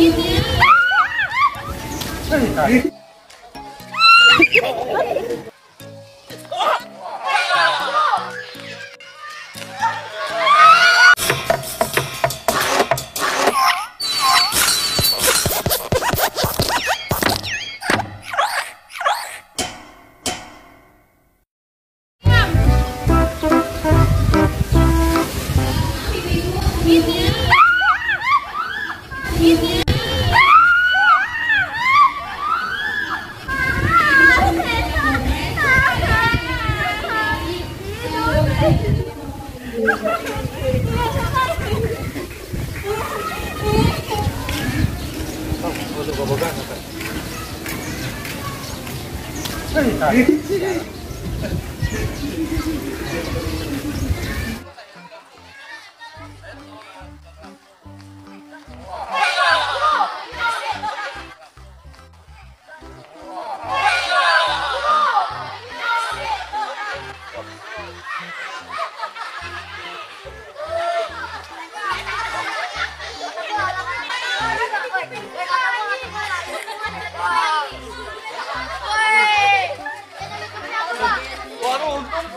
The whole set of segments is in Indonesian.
Hey! 你这个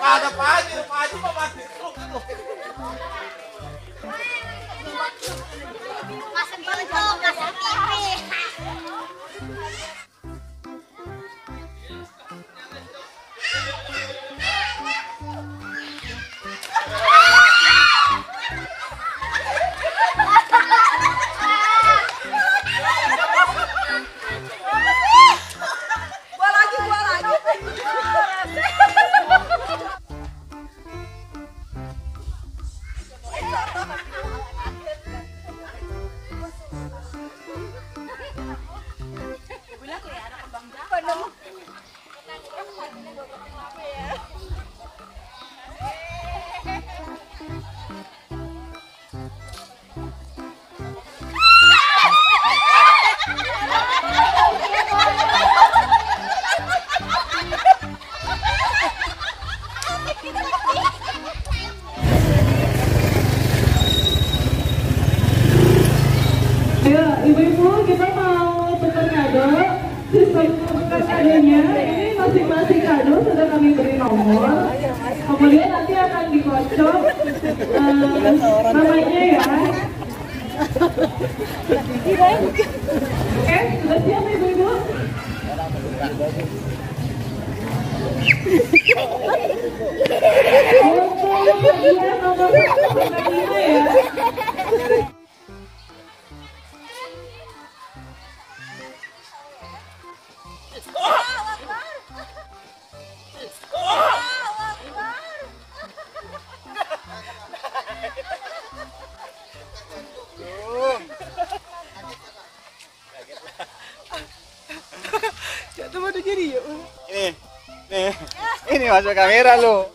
espada, padre. Kadonya ini masing-masing kado sudah kami beri nomor. Kemudian nanti akan dikocok eh, namanya ya. Oke, sudah siap ibu-ibu? Nomor ya. Masuk kamera lu.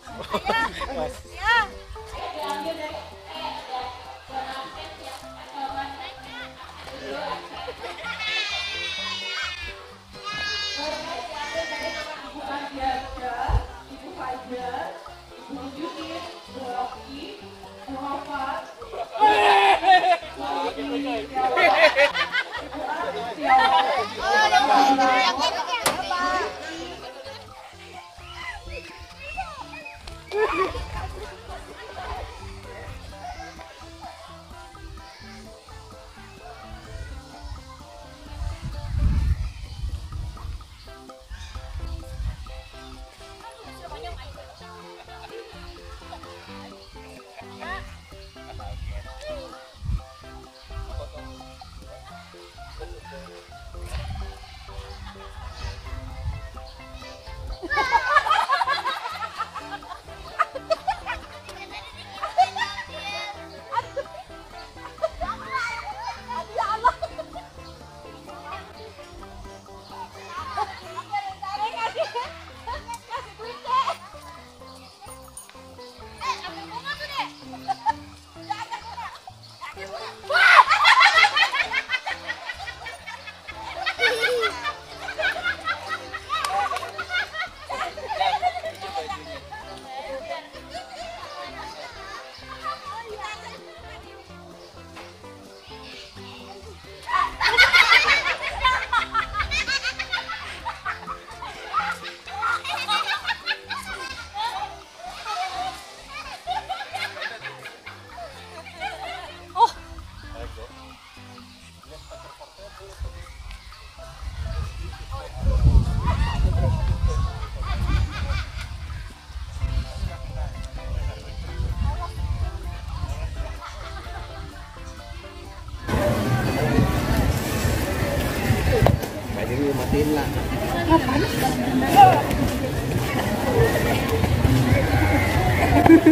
Ha ha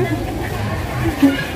ha.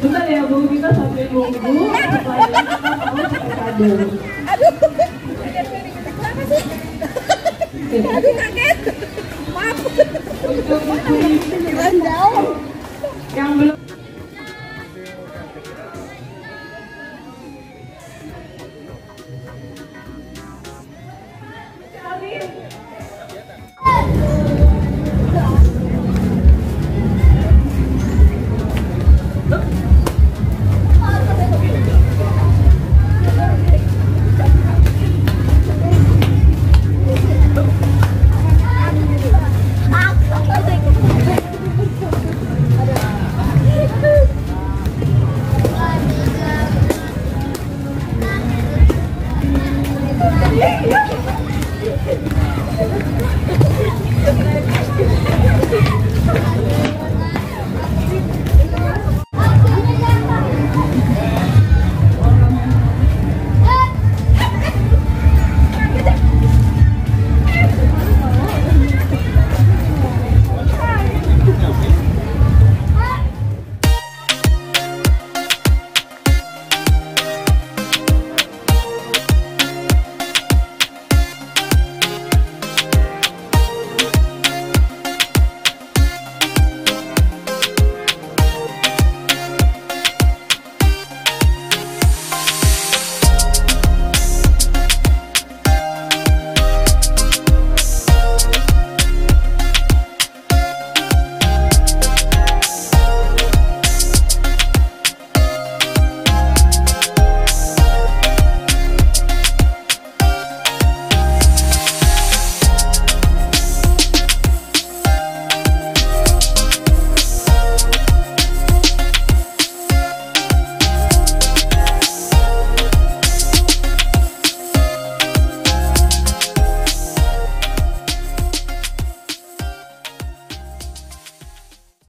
Bentar ya Bu, kita sambil nunggu supaya kita mau pakai kado. Aduh kaget. Maaf. Untuk yang belum